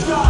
sky